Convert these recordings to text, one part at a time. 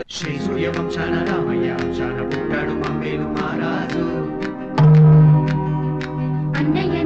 శ్రీ సూర్యవంశాన రామయ్య వంశాన పుట్టాడు మమ్మేలు మహారాజు అన్నయ్య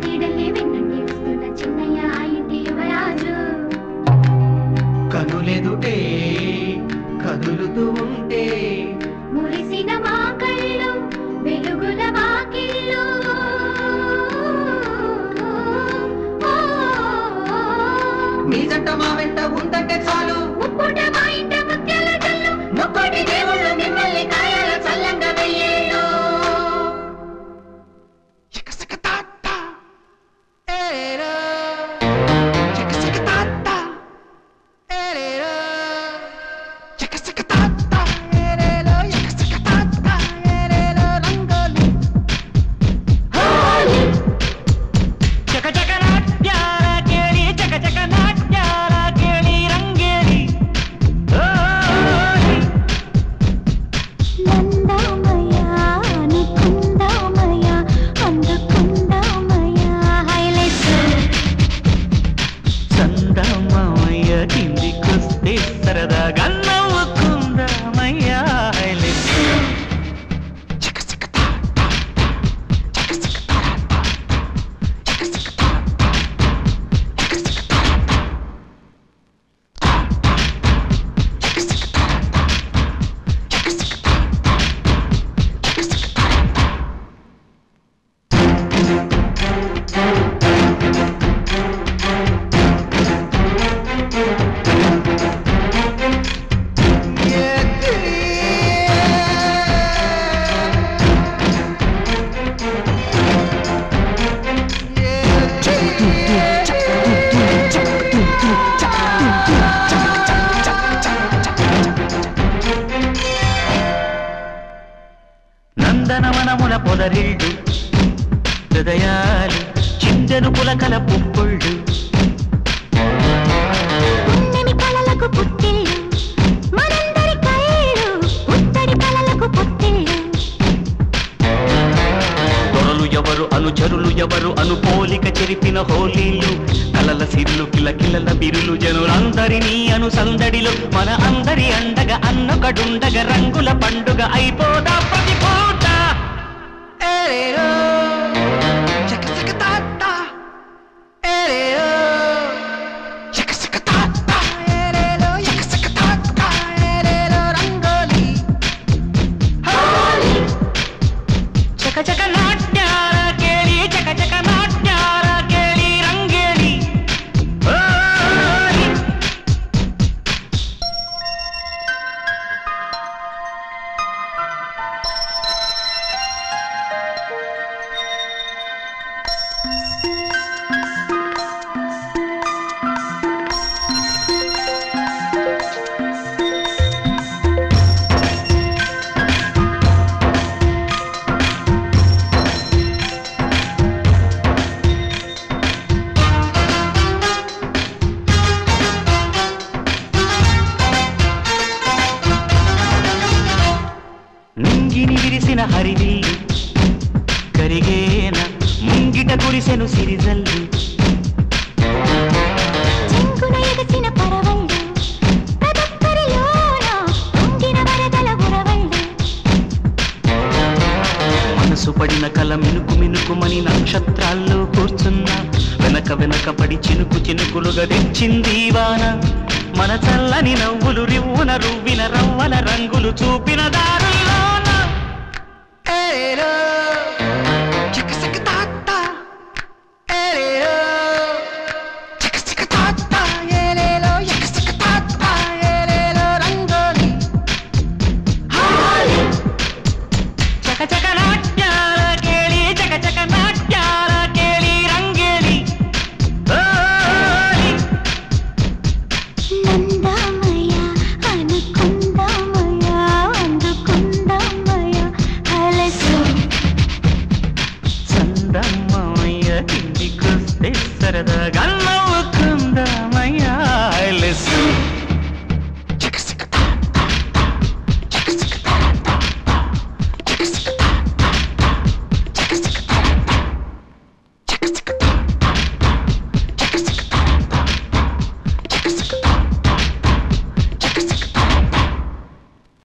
నందనవనముల పొదరిల్డు హృదయాలు చిందెను పులకల పుప్పొళ్ళు. ఎవరు అనుచరులు ఎవరు అను పోలిక చెరిపిన హోలీలు. కలల సిర్లు కిలకిలల బిరులు జనులందరినీ అను సందడిలో మన అందరి అండగా అన్నొకడుండగా రంగుల పండుగ అయిపోదా ప్రతి Chaka chaka ప్రదొక్కరిలోన పొంగిన వరదల ఉరవళ్ళు మనసు పడిన కల మినుకు మినుకుమని నక్షత్రాల్లో కూర్చున్నా. వెనక వెనక పడి చినుకు చినుకులుగా తెచ్చింది వాన. మన చల్లని నవ్వులు రివ్వున రువ్విన రవ్వల రంగులు చూపిన